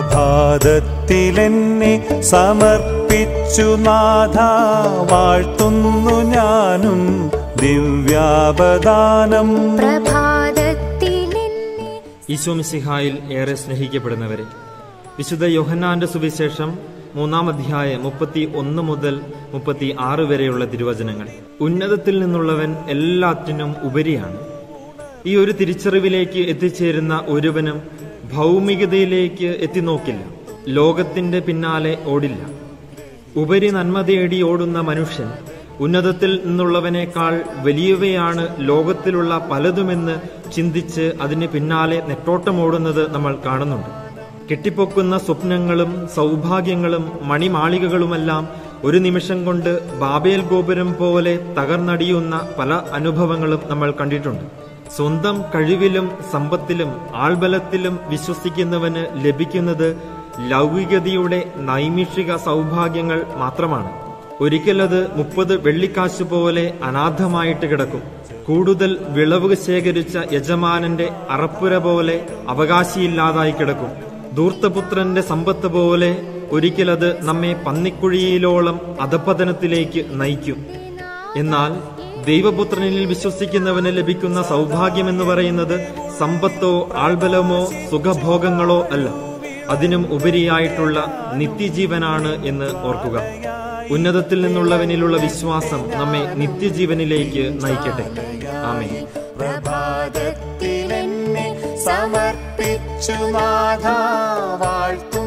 പ്രഭാതത്തിലെന്നെ സമർപ്പിച്ചു നാഥ. വാഴ്ത്തുന്നു ഞാനും ദിവ്യാപദാനം. ഈശോമിസിഹായിൽ ഏറെ സ്നേഹിക്കപ്പെടുന്നവരെ വിശുദ്ധ യോഹന്നാന്റെ സുവിശേഷം മൂന്നാം അധ്യായം മുപ്പത്തി ഒന്ന് മുതൽ മുപ്പത്തി ആറ് വരെയുള്ള തിരുവചനങ്ങൾ. ഉന്നതത്തിൽ നിന്നുള്ളവൻ എല്ലാറ്റിനും ഉപരിയാണ്. ഈ ഒരു തിരിച്ചറിവിലേക്ക് എത്തിച്ചേരുന്ന ഒരുവനും ഭൗമികതയിലേക്ക് എത്തിനോക്കില്ല. ലോകത്തിന്റെ പിന്നാലെ ഓടില്ല. ഉപരി നന്മ തേടി ഓടുന്ന മനുഷ്യൻ ഉന്നതത്തിൽ നിന്നുള്ളവനേക്കാൾ വലിയവയാണ് ലോകത്തിലുള്ള പലതുമെന്ന് ചിന്തിച്ച് അതിന് പിന്നാലെ നെട്ടോട്ടമോടുന്നത് നമ്മൾ കാണുന്നുണ്ട്. കെട്ടിപ്പൊക്കുന്ന സ്വപ്നങ്ങളും സൗഭാഗ്യങ്ങളും മണിമാളികകളുമെല്ലാം ഒരു നിമിഷം കൊണ്ട് ബാബേൽ ഗോപുരം പോലെ തകർന്നടിയുന്ന പല അനുഭവങ്ങളും നമ്മൾ കണ്ടിട്ടുണ്ട്. സ്വന്തം കഴിവിലും സമ്പത്തിലും ആൾബലത്തിലും വിശ്വസിക്കുന്നവന് ലഭിക്കുന്നത് ലൗകികതയുടെ നൈമിഷിക സൗഭാഗ്യങ്ങൾ മാത്രമാണ്. ഒരിക്കലത് മുപ്പത് വെള്ളിക്കാശ് പോലെ അനാഥമായിട്ട് കിടക്കും. കൂടുതൽ വിളവ് ശേഖരിച്ച യജമാനന്റെ അറപ്പുര പോലെ അവകാശിയില്ലാതായി കിടക്കും. ധൂർത്തപുത്രന്റെ സമ്പത്ത് പോലെ ഒരിക്കലത് നമ്മെ പന്നിക്കുഴിയിലോളം അധപതനത്തിലേക്ക് നയിക്കും. എന്നാൽ ദൈവപുത്രനിൽ വിശ്വസിക്കുന്നവന് ലഭിക്കുന്ന സൗഭാഗ്യം എന്ന് പറയുന്നത് സമ്പത്തോ ആൾബലമോ സുഖഭോഗങ്ങളോ അല്ല. അതിനും ഉപരിയായിട്ടുള്ള നിത്യജീവനാണ് എന്ന് ഓർക്കുക. ഉന്നതത്തിൽ നിന്നുള്ളവനിലുള്ള വിശ്വാസം നമ്മെ നിത്യജീവനിലേക്ക് നയിക്കട്ടെ. ആമേ സമർപ്പിച്ചു നാഥ വാഴ്ത്തു